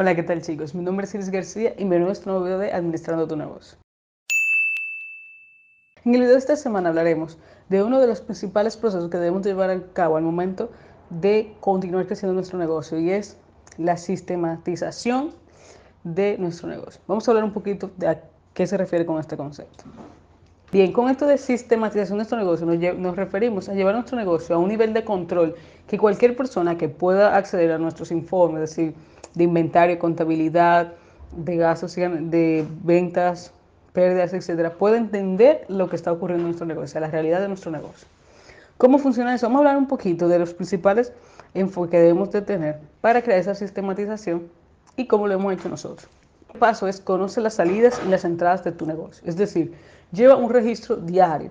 Hola, ¿qué tal chicos? Mi nombre es Iris García y bienvenido a este nuevo video de Administrando tu negocio. En el video de esta semana hablaremos de uno de los principales procesos que debemos llevar a cabo al momento de continuar creciendo nuestro negocio y es la sistematización de nuestro negocio. Vamos a hablar un poquito de a qué se refiere con este concepto. Bien, con esto de sistematización de nuestro negocio nos, referimos a llevar nuestro negocio a un nivel de control que cualquier persona que pueda acceder a nuestros informes, es decir, de inventario, contabilidad, de gastos, de ventas, pérdidas, etcétera, puede entender lo que está ocurriendo en nuestro negocio, la realidad de nuestro negocio. ¿Cómo funciona eso? Vamos a hablar un poquito de los principales enfoques que debemos de tener para crear esa sistematización y cómo lo hemos hecho nosotros. Paso es conocer las salidas y las entradas de tu negocio. Es decir, lleva un registro diario.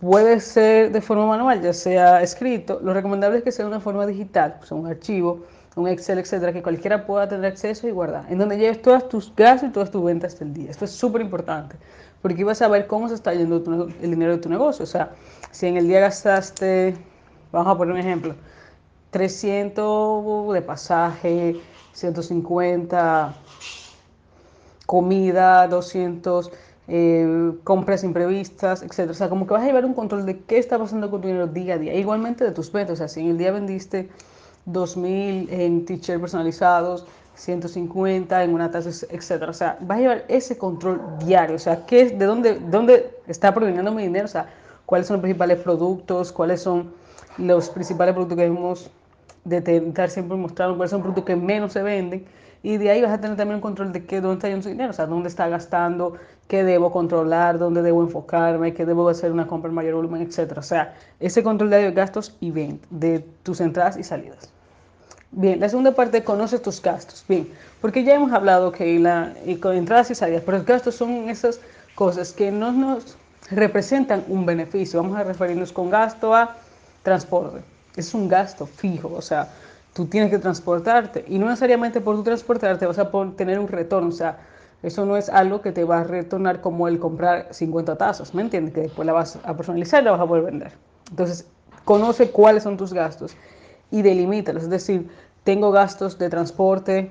Puede ser de forma manual, ya sea escrito. Lo recomendable es que sea una forma digital, un archivo un Excel, etcétera, que cualquiera pueda tener acceso y guardar, en donde lleves todas tus gastos y todas tus ventas del día. Esto es súper importante, porque vas a ver cómo se está yendo el dinero de tu negocio. O sea, si en el día gastaste, vamos a poner un ejemplo, 300 de pasaje, 150 comida, 200 eh, compras imprevistas, etcétera. O sea, como que vas a llevar un control de qué está pasando con tu dinero día a día. Igualmente de tus ventas. O sea, si en el día vendiste 2.000 en t-shirts personalizados, 150 en una taza, etcétera. O sea, vas a llevar ese control diario. O sea, ¿qué, de dónde, dónde está proveniendo mi dinero? O sea, cuáles son los principales productos, cuáles son los principales productos que debemos de intentar siempre mostrar, cuáles son productos que menos se venden. Y de ahí vas a tener también un control de qué, dónde está yendo su dinero, o sea, dónde está gastando, qué debo controlar, dónde debo enfocarme, qué debo hacer una compra en mayor volumen, etcétera. O sea, ese control de gastos y ventas, de tus entradas y salidas. Bien, la segunda parte, conoce tus gastos. Bien, porque ya hemos hablado que la, y con entradas y salidas, pero los gastos son esas cosas que no nos representan un beneficio. Vamos a referirnos con gasto a transporte. Es un gasto fijo, o sea, tú tienes que transportarte y no necesariamente por tu transportarte vas a tener un retorno, o sea, eso no es algo que te va a retornar como el comprar 50 tazas, ¿me entiendes? Que después la vas a personalizar y la vas a poder vender. Entonces, conoce cuáles son tus gastos y delimítalos. Es decir, tengo gastos de transporte,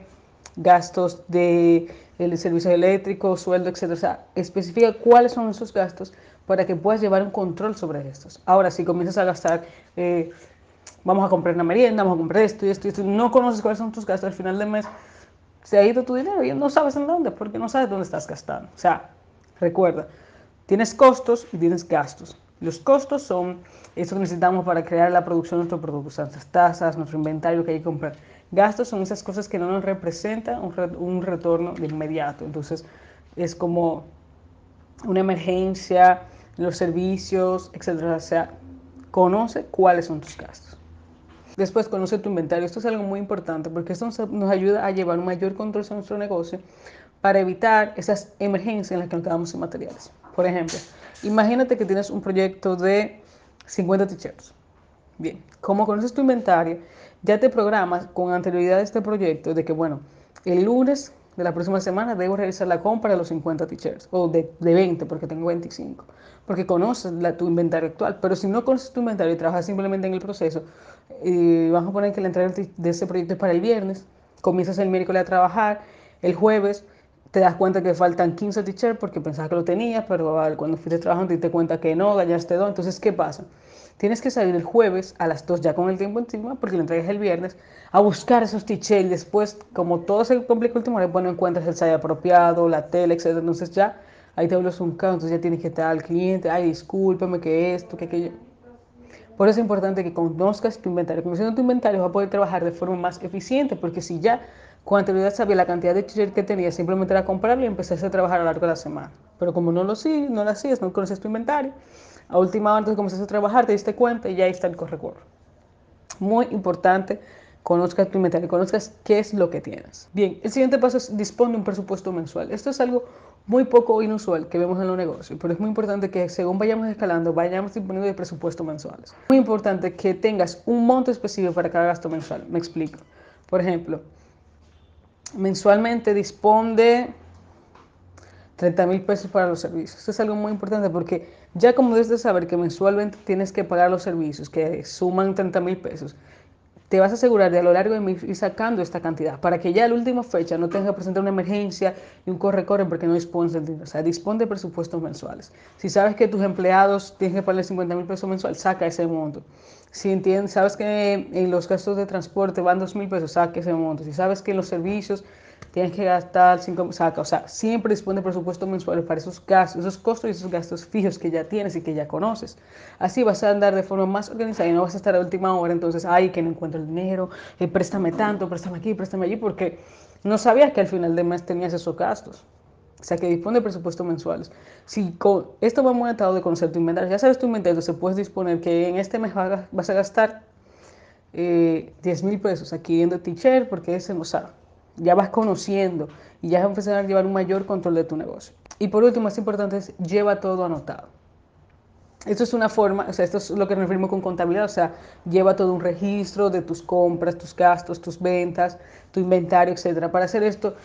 gastos de el servicio eléctrico, sueldo, etc. O sea, especifica cuáles son esos gastos para que puedas llevar un control sobre estos. Ahora, si comienzas a gastar, eh, vamos a comprar una merienda, vamos a comprar esto y esto y esto, no conoces cuáles son tus gastos, al final del mes se ha ido tu dinero y no sabes en dónde, porque no sabes dónde estás gastando. O sea, recuerda, tienes costos y tienes gastos. Los costos son eso que necesitamos para crear la producción de nuestro producto, o sea, nuestras tasas, nuestro inventario que hay que comprar. Gastos son esas cosas que no nos representan un, retorno de inmediato. Entonces, es como una emergencia, los servicios, etcétera. O sea, conoce cuáles son tus gastos. Después, conoce tu inventario. Esto es algo muy importante porque esto nos ayuda a llevar un mayor control sobre nuestro negocio para evitar esas emergencias en las que nos quedamos sin materiales. Por ejemplo, imagínate que tienes un proyecto de 50 t-shirts. Bien, como conoces tu inventario, ya te programas con anterioridad este proyecto de que, bueno, el lunes de la próxima semana debo realizar la compra de los 50 t-shirts o de, 20 porque tengo 25, porque conoces la, tu inventario actual. Pero si no conoces tu inventario y trabajas simplemente en el proceso, y vamos a poner que la entrega de ese proyecto es para el viernes, comienzas el miércoles a trabajar, el jueves te das cuenta que faltan 15 t-shirts porque pensabas que lo tenías, pero cuando fuiste trabajando te cuenta que no, ganaste dos. Entonces, ¿qué pasa? Tienes que salir el jueves a las 2 ya con el tiempo encima, porque lo entregas el viernes, a buscar esos t-shirts y después, como todo se complica el último bueno, encuentras el size apropiado, la tela, etc. Entonces ya ahí te vuelves un caos, entonces ya tienes que estar al cliente, ay, discúlpeme que esto, que aquello. Por eso es importante que conozcas tu inventario. Conociendo tu inventario vas a poder trabajar de forma más eficiente, porque si ya con anterioridad sabía la cantidad de t-shirts que tenía, simplemente era comprarlo y empezaste a trabajar a lo largo de la semana. Pero como no lo, no lo hacías, no conoces tu inventario, a última hora, entonces comenzaste a trabajar, te diste cuenta y ya ahí está el corre-corre. Muy importante, conozcas tu inventario, conozcas qué es lo que tienes. Bien, el siguiente paso es dispone de un presupuesto mensual. Esto es algo muy poco inusual que vemos en los negocios, pero es muy importante que según vayamos escalando, vayamos disponiendo de presupuestos mensuales. Muy importante que tengas un monto específico para cada gasto mensual. Me explico. Por ejemplo, mensualmente dispone 30 mil pesos para los servicios. Esto es algo muy importante porque ya como debes de saber que mensualmente tienes que pagar los servicios que suman 30 mil pesos, te vas a asegurar de a lo largo de mes ir sacando esta cantidad para que ya la última fecha no tenga que presentar una emergencia y un corre-corre porque no dispones del dinero. O sea, dispone de presupuestos mensuales. Si sabes que tus empleados tienen que pagar 50 mil pesos mensual, saca ese monto. Si entiendes, sabes que en los gastos de transporte van 2 mil pesos, saca ese monto. Si sabes que en los servicios tienes que gastar 5 saca, o sea, siempre dispone de presupuesto mensual para esos gastos, esos costos y esos gastos fijos que ya tienes y que ya conoces. Así vas a andar de forma más organizada y no vas a estar a última hora, entonces, ay, que no encuentro el dinero, eh, préstame tanto, préstame aquí, préstame allí, porque no sabías que al final del mes tenías esos gastos. O sea, que dispone de presupuestos mensuales. Si con, esto va muy atado de conocer tu inventario, ya sabes tu inventario, se puedes disponer que en este mes vas a gastar eh, 10 mil pesos en The Teacher porque ese no sabe ya vas conociendo y ya vas a empezar a llevar un mayor control de tu negocio. Y por último, más importante es lleva todo anotado. Esto es una forma, o sea, esto es lo que referimos con contabilidad, o sea, lleva todo un registro de tus compras, tus gastos, tus ventas, tu inventario, etcétera. Para hacer esto,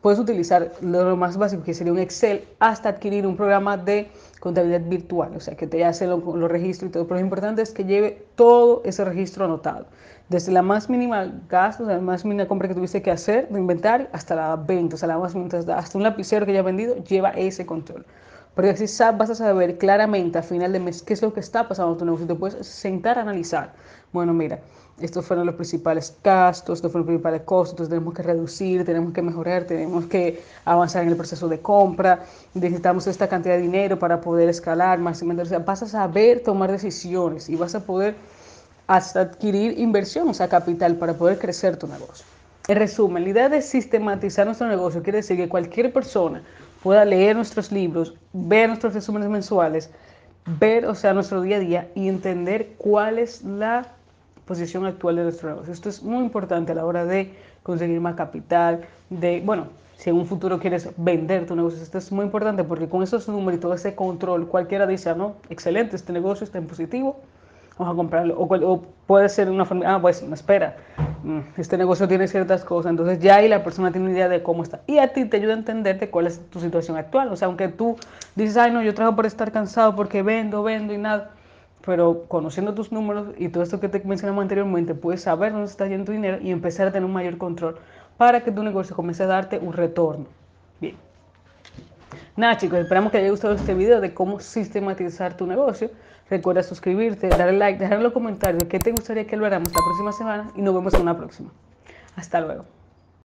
puedes utilizar lo más básico que sería un Excel hasta adquirir un programa de contabilidad virtual, o sea, que te hace los lo registros y todo. Pero lo importante es que lleve todo ese registro anotado, desde la más mínima gasto, la más mínima compra que tuviste que hacer de inventario hasta la venta, o sea, la más hasta un lapicero que ya vendido, lleva ese control. Porque así vas a saber claramente a final de mes qué es lo que está pasando en tu negocio. Te puedes sentar a analizar. Bueno, mira, estos fueron los principales gastos, estos fueron los principales costos, entonces tenemos que reducir, tenemos que mejorar, tenemos que avanzar en el proceso de compra, necesitamos esta cantidad de dinero para poder escalar, más o sea, vas a saber tomar decisiones y vas a poder hasta adquirir inversión, o sea, capital para poder crecer tu negocio. En resumen, la idea de sistematizar nuestro negocio quiere decir que cualquier persona pueda leer nuestros libros, ver nuestros resúmenes mensuales, ver, o sea, nuestro día a día y entender cuál es la posición actual de nuestro negocio. Esto es muy importante a la hora de conseguir más capital, de, bueno, si en un futuro quieres vender tu negocio, esto es muy importante porque con esos números y todo ese control, cualquiera dice, ah, no, excelente, este negocio está en positivo, vamos a comprarlo. O, puede ser una forma, ah, pues, espera, mm, este negocio tiene ciertas cosas, entonces ya ahí la persona tiene una idea de cómo está. Y a ti te ayuda a entenderte cuál es tu situación actual. O sea, aunque tú dices, ay, no, yo trabajo por estar cansado porque vendo, vendo y nada, pero conociendo tus números y todo esto que te mencionamos anteriormente, puedes saber dónde está yendo tu dinero y empezar a tener un mayor control para que tu negocio comience a darte un retorno. Bien. Nada chicos, esperamos que haya gustado este video de cómo sistematizar tu negocio. Recuerda suscribirte, darle like, dejar en los comentarios qué te gustaría que lo hagamos la próxima semana y nos vemos en una próxima. Hasta luego.